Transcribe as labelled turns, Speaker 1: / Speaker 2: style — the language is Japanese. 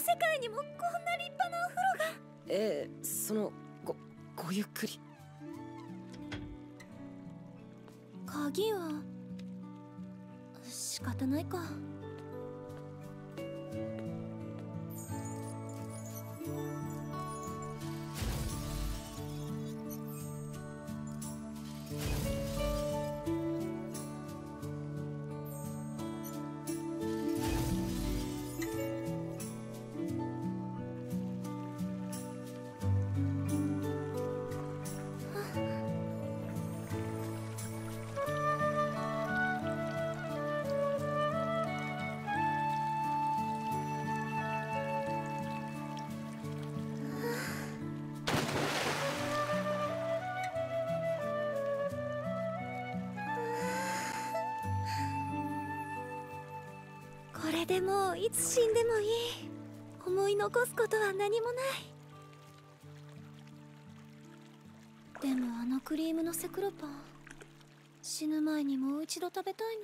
Speaker 1: こんな立派なお風呂が。
Speaker 2: ええそのごごゆっくり。
Speaker 1: 鍵は仕方ないかでもいつ死んでもいい。思い残すことは何もない。でもあのクリームのセクロパン死ぬ前にもう一度食べたいな